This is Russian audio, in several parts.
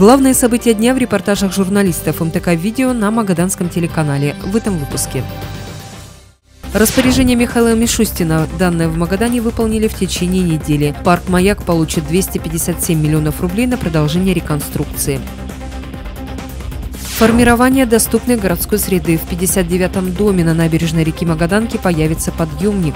Главные события дня в репортажах журналистов МТК «Видео» на Магаданском телеканале. В этом выпуске. Распоряжение Михаила Мишустина, данное в Магадане, выполнили в течение недели. Парк «Маяк» получит 257 миллионов рублей на продолжение реконструкции. Формирование доступной городской среды. В 59-м доме на набережной реки Магаданки появится подъемник.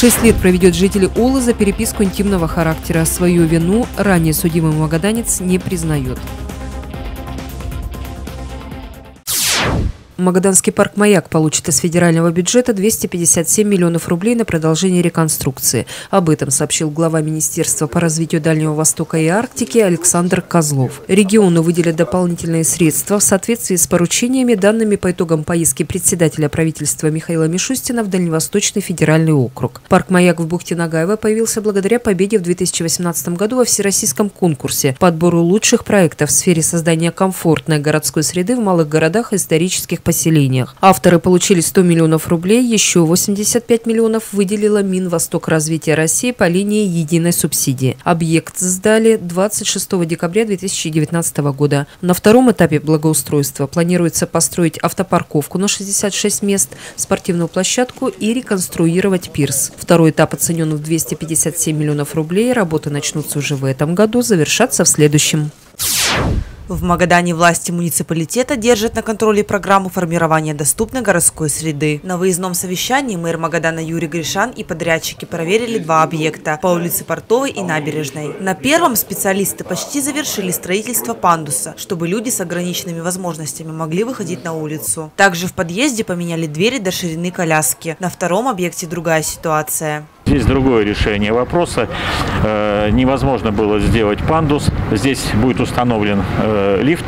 Шесть лет проведет житель Улы за переписку интимного характера. Свою вину ранее судимый магаданец не признает. Магаданский парк «Маяк» получит из федерального бюджета 257 миллионов рублей на продолжение реконструкции. Об этом сообщил глава Министерства по развитию Дальнего Востока и Арктики Александр Козлов. Региону выделят дополнительные средства в соответствии с поручениями, данными по итогам поездки председателя правительства Михаила Мишустина в Дальневосточный федеральный округ. Парк «Маяк» в бухте Нагаева появился благодаря победе в 2018 году во всероссийском конкурсе по отбору лучших проектов в сфере создания комфортной городской среды в малых городах и исторических. Авторы получили 100 миллионов рублей, еще 85 миллионов выделила Минвосток развития России по линии единой субсидии. Объект сдали 26 декабря 2019 года. На втором этапе благоустройства планируется построить автопарковку на 66 мест, спортивную площадку и реконструировать пирс. Второй этап оценен в 257 миллионов рублей. Работы начнутся уже в этом году, завершатся в следующем. В Магадане власти муниципалитета держат на контроле программу формирования доступной городской среды. На выездном совещании мэр Магадана Юрий Гришан и подрядчики проверили два объекта по улице Портовой и Набережной. На первом специалисты почти завершили строительство пандуса, чтобы люди с ограниченными возможностями могли выходить на улицу. Также в подъезде поменяли двери до ширины коляски. На втором объекте другая ситуация. Здесь другое решение вопроса. Э, невозможно было сделать пандус. Здесь будет установлен э, лифт.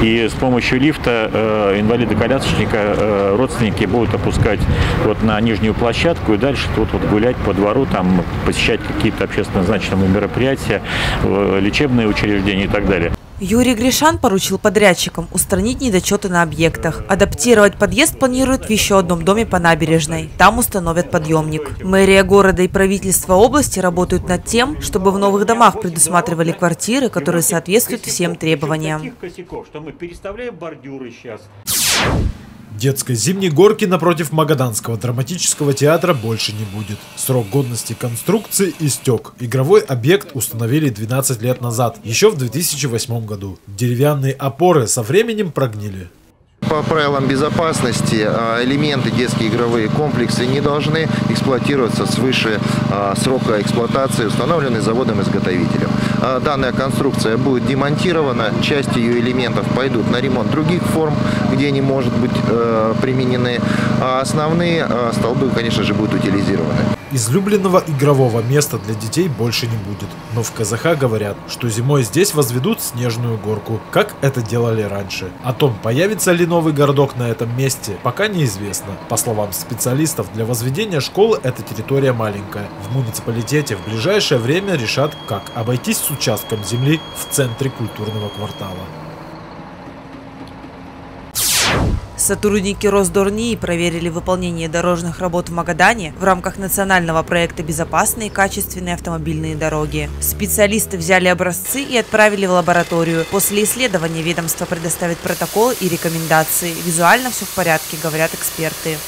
И с помощью лифта э, инвалида-колясочника родственники будут опускать вот на нижнюю площадку и дальше тут вот гулять по двору, там посещать какие-то общественно значимые мероприятия, лечебные учреждения и так далее. Юрий Гришан поручил подрядчикам устранить недочеты на объектах. Адаптировать подъезд планируют в еще одном доме по набережной. Там установят подъемник. Мэрия города и правительство области работают над тем, чтобы в новых домах предусматривали квартиры, которые соответствуют всем требованиям. Детской зимней горки напротив Магаданского драматического театра больше не будет. Срок годности конструкции истек. Игровой объект установили 12 лет назад, еще в 2008 году. Деревянные опоры со временем прогнили. По правилам безопасности а, элементы детские игровые комплексы не должны эксплуатироваться свыше а, срока эксплуатации, установленный заводом-изготовителем. А, данная конструкция будет демонтирована, часть ее элементов пойдут на ремонт других форм, где они могут быть э, применены, а основные столбы, конечно же, будут утилизированы. Излюбленного игрового места для детей больше не будет. Но в Казаха говорят, что зимой здесь возведут снежную горку, как это делали раньше. О том, появится ли новый городок на этом месте, пока неизвестно. По словам специалистов, для возведения школы эта территория маленькая. В муниципалитете в ближайшее время решат, как обойтись с участком земли в центре культурного квартала. Сотрудники Росдорнии проверили выполнение дорожных работ в Магадане в рамках национального проекта «Безопасные и качественные автомобильные дороги». Специалисты взяли образцы и отправили в лабораторию. После исследования ведомство предоставит протокол и рекомендации. Визуально все в порядке, говорят эксперты.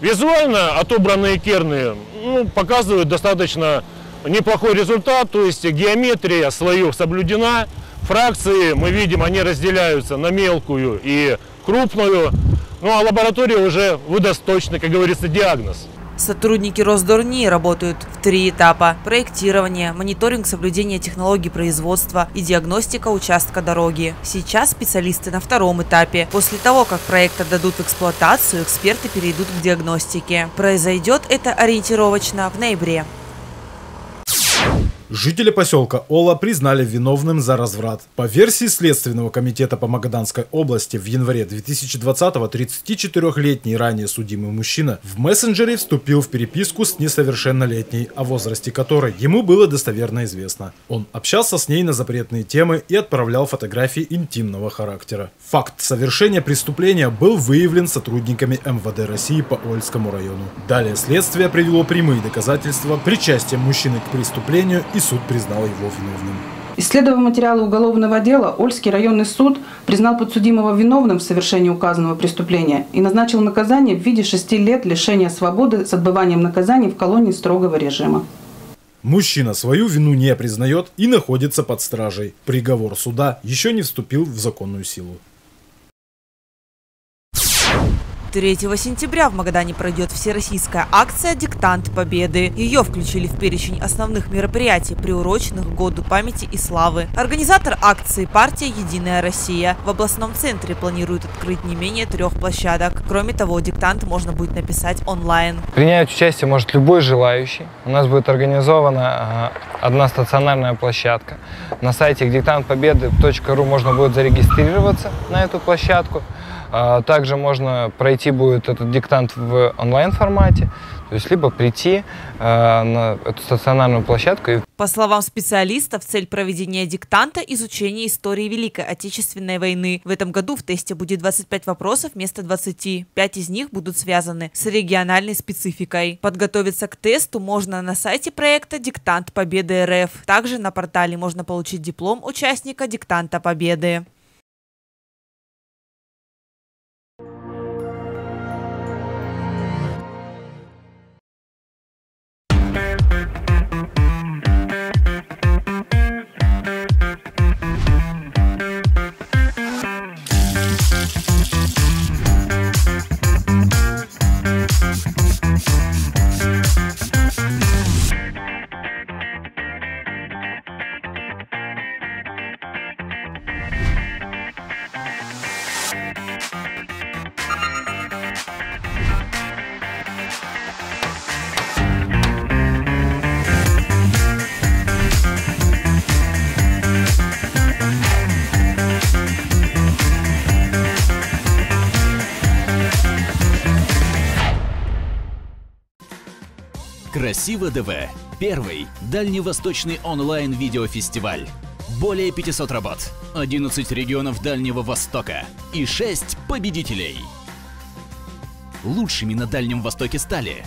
Визуально отобранные керны ну, показывают достаточно неплохой результат, то есть геометрия слоев соблюдена. Фракции, мы видим, они разделяются на мелкую и крупную. Ну а лаборатория уже выдаст точно, как говорится, диагноз. Сотрудники Росдорни работают в три этапа. Проектирование, мониторинг соблюдения технологий производства и диагностика участка дороги. Сейчас специалисты на втором этапе. После того, как проект отдадут в эксплуатацию, эксперты перейдут к диагностике. Произойдет это ориентировочно в ноябре. Жители поселка Ола признали виновным за разврат. По версии Следственного комитета по Магаданской области в январе 2020-го 34-летний ранее судимый мужчина в мессенджере вступил в переписку с несовершеннолетней, о возрасте которой ему было достоверно известно. Он общался с ней на запретные темы и отправлял фотографии интимного характера. Факт совершения преступления был выявлен сотрудниками МВД России по Ольскому району. Далее следствие привело прямые доказательства причастия мужчины к преступлению и суд признал его виновным. Исследуя материалы уголовного дела, Ольский районный суд признал подсудимого виновным в совершении указанного преступления и назначил наказание в виде шести лет лишения свободы с отбыванием наказаний в колонии строгого режима. Мужчина свою вину не признает и находится под стражей. Приговор суда еще не вступил в законную силу. 3 сентября в Магадане пройдет всероссийская акция «Диктант Победы». Ее включили в перечень основных мероприятий, приуроченных к Году памяти и славы. Организатор акции – партия «Единая Россия». В областном центре планируют открыть не менее трех площадок. Кроме того, диктант можно будет написать онлайн. Принять участие может любой желающий. У нас будет организована одна стационарная площадка. На сайте диктантпобеды.ру можно будет зарегистрироваться на эту площадку. А, также можно пройти будет этот диктант в онлайн-формате, то есть либо прийти э, на эту стационарную площадку. По словам специалистов, цель проведения диктанта – изучение истории Великой Отечественной войны. В этом году в тесте будет 25 вопросов вместо 20. Пять из них будут связаны с региональной спецификой. Подготовиться к тесту можно на сайте проекта «Диктант Победы РФ». Также на портале можно получить диплом участника «Диктанта Победы». Красиво ДВ. Первый дальневосточный онлайн-видеофестиваль. Более 500 работ, 11 регионов Дальнего Востока и 6 победителей. Лучшими на Дальнем Востоке стали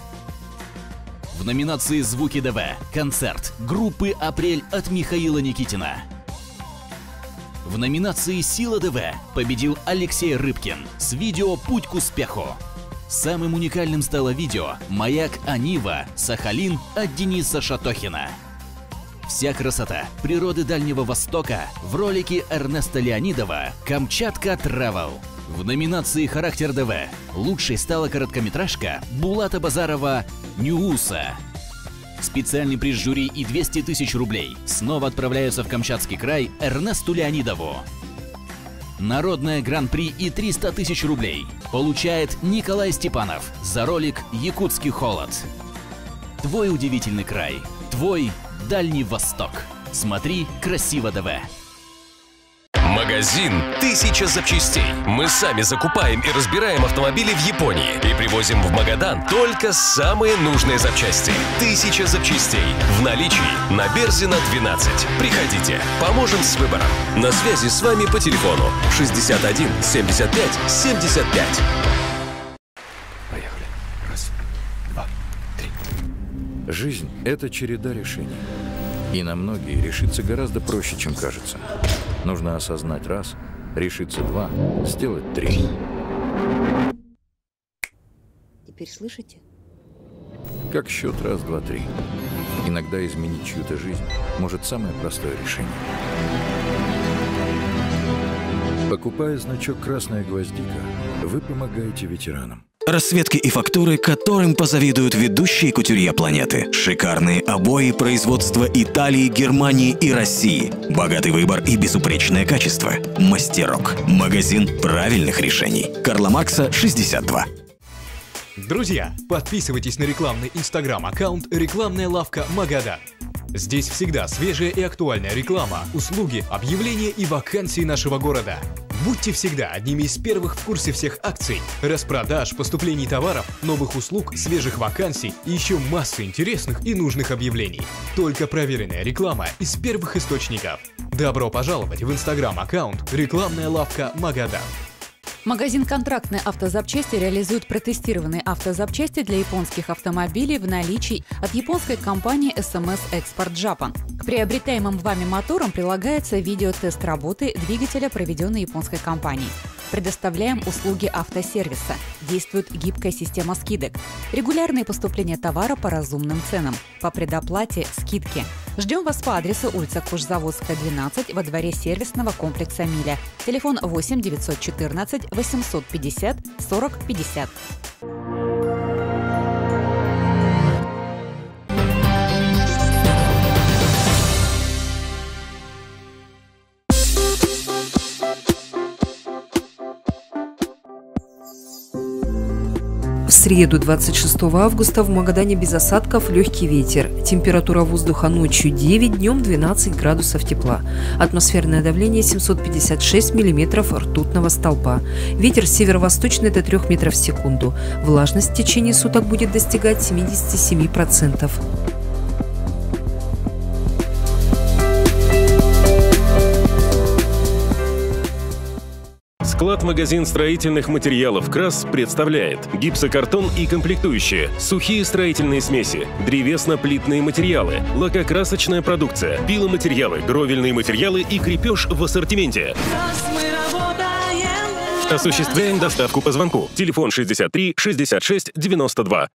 в номинации «Звуки ДВ» концерт группы «Апрель» от Михаила Никитина. В номинации «Сила ДВ» победил Алексей Рыбкин с видео «Путь к успеху». Самым уникальным стало видео «Маяк Анива. Сахалин» от Дениса Шатохина. Вся красота природы Дальнего Востока в ролике Эрнеста Леонидова «Камчатка Travel». В номинации «Характер ДВ» лучшей стала короткометражка Булата Базарова «Ньюуса». Специальный приз жюри и 200 тысяч рублей снова отправляются в Камчатский край Эрнесту Леонидову. Народное гран-при и 300 тысяч рублей получает Николай Степанов за ролик «Якутский холод». Твой удивительный край, твой Дальний Восток. Смотри «Красиво ДВ». Магазин «Тысяча запчастей». Мы сами закупаем и разбираем автомобили в Японии и привозим в Магадан только самые нужные запчасти. «Тысяча запчастей» в наличии на Берзина 12. Приходите, поможем с выбором. На связи с вами по телефону 61 75 75. Поехали. Раз, два, три. Жизнь – это череда решений. И на многие решиться гораздо проще, чем кажется. Нужно осознать раз, решиться два, сделать три. Теперь слышите? Как счет раз, два, три. Иногда изменить чью-то жизнь может самое простое решение. Покупая значок «Красная гвоздика», вы помогаете ветеранам. Расцветки и фактуры, которым позавидуют ведущие кутюрье планеты. Шикарные обои производства Италии, Германии и России. Богатый выбор и безупречное качество. Мастерок. Магазин правильных решений. Карла Маркса, 62. Друзья, подписывайтесь на рекламный инстаграм-аккаунт «Рекламная лавка Магадан». Здесь всегда свежая и актуальная реклама, услуги, объявления и вакансии нашего города. Будьте всегда одними из первых в курсе всех акций, распродаж, поступлений товаров, новых услуг, свежих вакансий и еще массы интересных и нужных объявлений. Только проверенная реклама из первых источников. Добро пожаловать в инстаграм-аккаунт «Рекламная лавка Магадан». Магазин «Контрактные автозапчасти» реализует протестированные автозапчасти для японских автомобилей в наличии от японской компании SMS Export Japan. К приобретаемым вами моторам прилагается видеотест работы двигателя, проведенной японской компанией. Предоставляем услуги автосервиса. Действует гибкая система скидок. Регулярные поступления товара по разумным ценам. По предоплате – скидки. Ждем вас по адресу улица Кушзаводская, 12 во дворе сервисного комплекса «Миля». Телефон 8 914 850 40 50. Среду 26 августа в Магадане без осадков легкий ветер. Температура воздуха ночью 9, днем 12 градусов тепла. Атмосферное давление 756 миллиметров ртутного столба. Ветер северо-восточный до 3 метров в секунду. Влажность в течение суток будет достигать 77%. Склад-магазин строительных материалов «Крас» представляет гипсокартон и комплектующие, сухие строительные смеси, древесно-плитные материалы, лакокрасочная продукция, пиломатериалы, гровельные материалы и крепеж в ассортименте. Осуществляем доставку по звонку. Телефон 63 66 92.